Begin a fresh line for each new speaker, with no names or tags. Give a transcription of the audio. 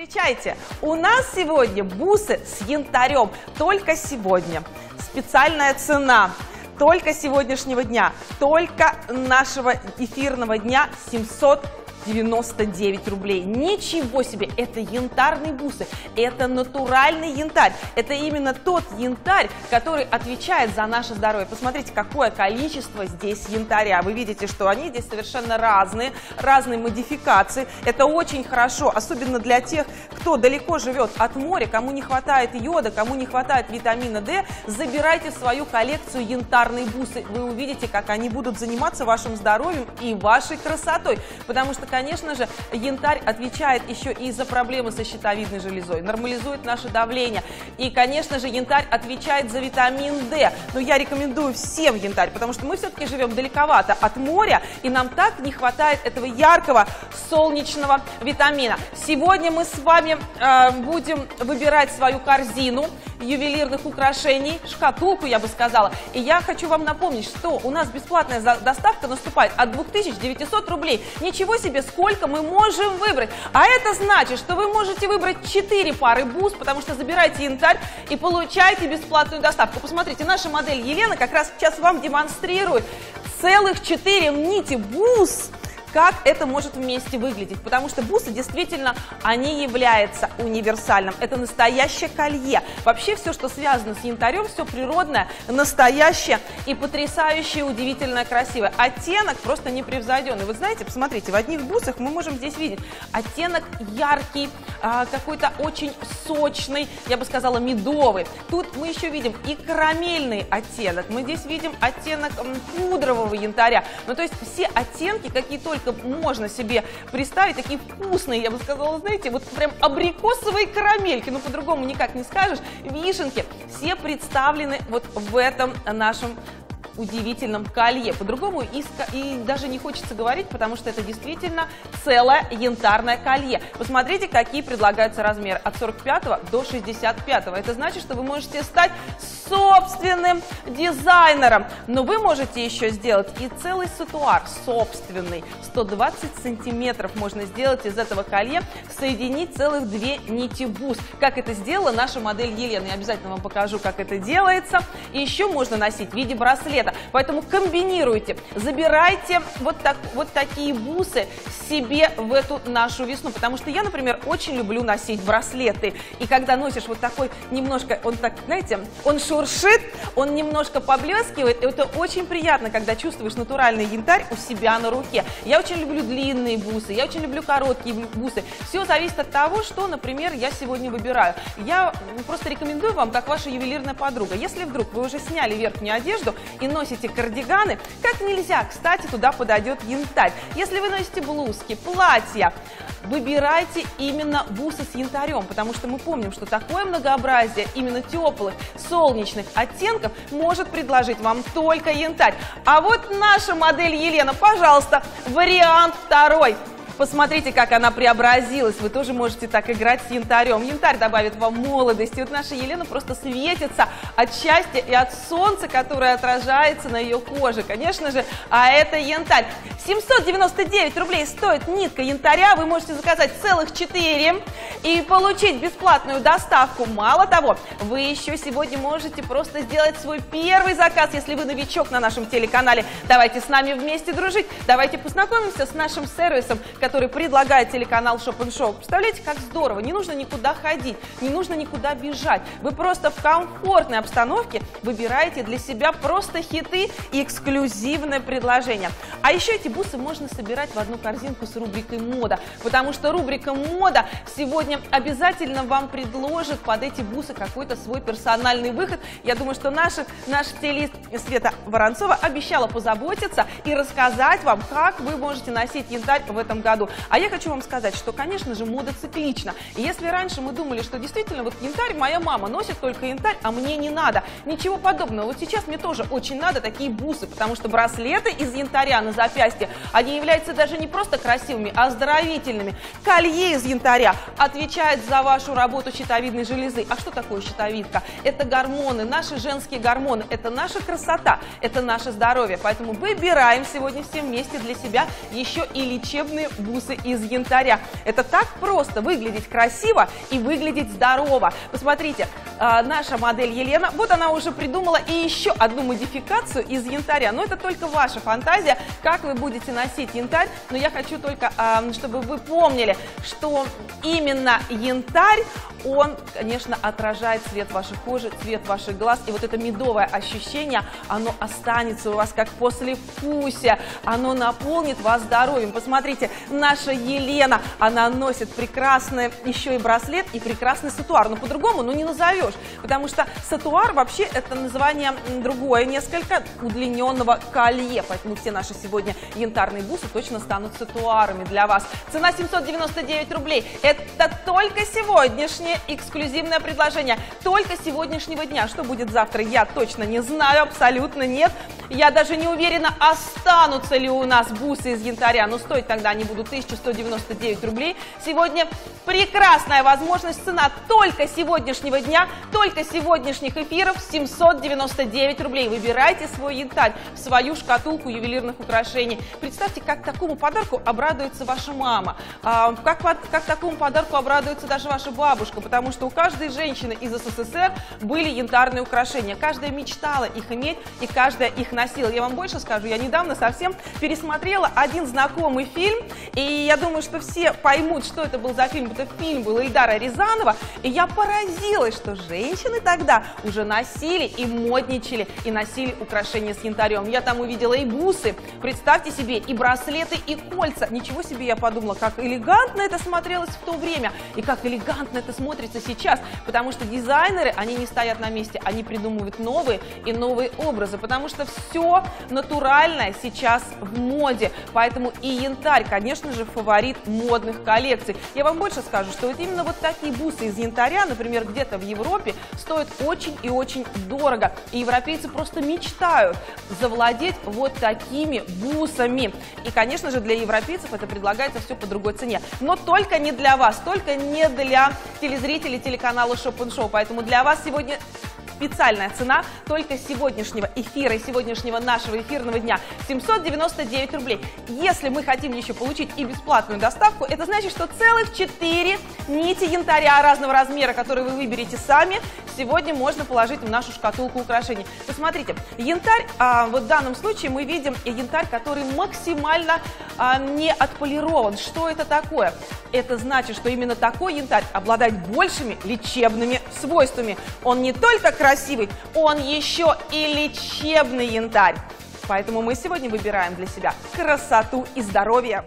Встречайте, у нас сегодня бусы с янтарем, только сегодня. Специальная цена, только сегодняшнего дня, только нашего эфирного дня. 700 99 рублей. Ничего себе! Это янтарные бусы, это натуральный янтарь. Это именно тот янтарь, который отвечает за наше здоровье. Посмотрите, какое количество здесь янтаря. Вы видите, что они здесь совершенно разные, разные модификации. Это очень хорошо, особенно для тех, кто далеко живет от моря, кому не хватает йода, кому не хватает витамина D. Забирайте свою коллекцию янтарные бусы. Вы увидите, как они будут заниматься вашим здоровьем и вашей красотой. Потому что конечно же, янтарь отвечает еще и за проблемы со щитовидной железой, нормализует наше давление. И, конечно же, янтарь отвечает за витамин D. Но я рекомендую всем янтарь, потому что мы все-таки живем далековато от моря, и нам так не хватает этого яркого солнечного витамина. Сегодня мы с вами э, будем выбирать свою корзину ювелирных украшений, шкатулку, я бы сказала. И я хочу вам напомнить, что у нас бесплатная доставка наступает от 2900 рублей. Ничего себе, сколько мы можем выбрать. А это значит, что вы можете выбрать 4 пары бус, потому что забираете янтарь и получаете бесплатную доставку. Посмотрите, наша модель Елена как раз сейчас вам демонстрирует целых 4 нити бус как это может вместе выглядеть, потому что бусы действительно, они являются универсальным. Это настоящее колье. Вообще все, что связано с янтарем, все природное, настоящее и потрясающее, удивительно красивое. Оттенок просто непревзойденный. Вы знаете, посмотрите, в одних бусах мы можем здесь видеть оттенок яркий, а, какой-то очень сочный, я бы сказала, медовый. Тут мы еще видим и карамельный оттенок, мы здесь видим оттенок пудрового янтаря. Ну, то есть все оттенки, какие только можно себе представить, такие вкусные, я бы сказала, знаете, вот прям абрикосовые карамельки, ну по-другому никак не скажешь, вишенки, все представлены вот в этом нашем удивительном колье. По-другому и, и даже не хочется говорить, потому что это действительно целое янтарное колье. Посмотрите, какие предлагаются размеры от 45 до 65. Это значит, что вы можете стать собственным дизайнером. Но вы можете еще сделать и целый сатуар собственный. 120 сантиметров можно сделать из этого колье, соединить целых две нити бус. Как это сделала наша модель Елена. Я обязательно вам покажу, как это делается. И еще можно носить в виде браслета цвета. Поэтому комбинируйте, забирайте вот, так, вот такие бусы себе в эту нашу весну. Потому что я, например, очень люблю носить браслеты. И когда носишь вот такой немножко, он так, знаете, он шуршит, он немножко поблескивает. И это очень приятно, когда чувствуешь натуральный янтарь у себя на руке. Я очень люблю длинные бусы, я очень люблю короткие бусы. Все зависит от того, что, например, я сегодня выбираю. Я просто рекомендую вам, как ваша ювелирная подруга, если вдруг вы уже сняли верхнюю одежду и носите кардиганы, как нельзя, кстати, туда подойдет янтарь. Если вы носите блузки, платья, выбирайте именно бусы с янтарем, потому что мы помним, что такое многообразие именно теплых, солнечных оттенков может предложить вам только янтарь. А вот наша модель Елена, пожалуйста, вариант второй. Посмотрите, как она преобразилась. Вы тоже можете так играть с янтарем. Янтарь добавит вам молодости. Вот наша Елена просто светится от счастья и от солнца, которое отражается на ее коже. Конечно же, а это янтарь. 799 рублей стоит нитка янтаря. Вы можете заказать целых 4 и получить бесплатную доставку. Мало того, вы еще сегодня можете просто сделать свой первый заказ, если вы новичок на нашем телеканале. Давайте с нами вместе дружить. Давайте познакомимся с нашим сервисом, который предлагает телеканал Shop Show. Представляете, как здорово, не нужно никуда ходить, не нужно никуда бежать. Вы просто в комфортной обстановке выбираете для себя просто хиты и эксклюзивное предложение. А еще эти бусы можно собирать в одну корзинку с рубрикой «Мода», потому что рубрика «Мода» сегодня обязательно вам предложит под эти бусы какой-то свой персональный выход. Я думаю, что наша, наш стилист Света Воронцова обещала позаботиться и рассказать вам, как вы можете носить янтарь в этом году. А я хочу вам сказать, что, конечно же, мода циклична. И если раньше мы думали, что действительно вот янтарь, моя мама носит только янтарь, а мне не надо, ничего подобного. Вот сейчас мне тоже очень надо такие бусы, потому что браслеты из янтаря на запястье, они являются даже не просто красивыми, а оздоровительными. Колье из янтаря, отвечает за вашу работу щитовидной железы. А что такое щитовидка? Это гормоны, наши женские гормоны, это наша красота, это наше здоровье. Поэтому выбираем сегодня все вместе для себя еще и лечебные бусы из янтаря. Это так просто выглядеть красиво и выглядеть здорово. Посмотрите, а, наша модель Елена, вот она уже придумала и еще одну модификацию из янтаря. Но это только ваша фантазия, как вы будете носить янтарь. Но я хочу только, а, чтобы вы помнили, что именно янтарь, он, конечно, отражает цвет вашей кожи, цвет ваших глаз. И вот это медовое ощущение, оно останется у вас как послевкусие. Оно наполнит вас здоровьем. Посмотрите, наша Елена, она носит прекрасный еще и браслет и прекрасный сатуар. Но по-другому, ну не назовешь. Потому что сатуар вообще это название другое несколько удлиненного колье. Поэтому все наши сегодня янтарные бусы точно станут сатуарами для вас. Цена 799 рублей. Это только сегодняшнее эксклюзивное предложение. Только сегодняшнего дня. Что будет завтра, я точно не знаю, абсолютно нет. Я даже не уверена, останутся ли у нас бусы из янтаря, но стоить тогда они будут 1199 рублей. Сегодня прекрасная возможность, цена только сегодняшнего дня, только сегодняшних эфиров 799 рублей. Выбирайте свой янтарь в свою шкатулку ювелирных украшений. Представьте, как такому подарку обрадуется ваша мама, а, как, как такому подарку обрадуется даже ваша бабушка, потому что у каждой женщины из СССР были янтарные украшения. Каждая мечтала их иметь, и каждая их носила. Я вам больше скажу, я недавно совсем пересмотрела один знакомый фильм, и я думаю, что все поймут, что это был за фильм. Это фильм был Ильдара Рязанова, и я поразилась, что женщины тогда уже носили и модничали, и носили украшения с янтарем. Я там увидела и бусы, представьте себе, и браслеты, и кольца. Ничего себе, я подумала, как элегантно это смотрелось в то время, и как элегантно это смотрится сейчас, потому что дизайнеры, они не стоят на месте, они придумывают новые и новые образы, потому что все натуральное сейчас в моде. Поэтому и янтарь, конечно же, фаворит модных коллекций. Я вам больше скажу, что вот именно вот такие бусы из янтаря, например, где-то в Европе, стоят очень и очень дорого. И европейцы просто мечтают завладеть вот такими бусами. И, конечно же, для европейцев это предлагается все по другой цене. Но только не для вас, только не для телезрителей телеканала Шоп Шоу. Поэтому для вас сегодня специальная цена только сегодняшнего эфира и сегодняшнего нашего эфирного дня 799 рублей. Если мы хотим еще получить и бесплатную доставку, это значит, что целых 4 нити янтаря разного размера, которые вы выберете сами, сегодня можно положить в нашу шкатулку украшений. Посмотрите, янтарь, а, вот в данном случае мы видим янтарь, который максимально а, не отполирован. Что это такое? Это значит, что именно такой янтарь обладает большими лечебными свойствами. Он не только красивый, он еще и лечебный янтарь. Поэтому мы сегодня выбираем для себя красоту и здоровье.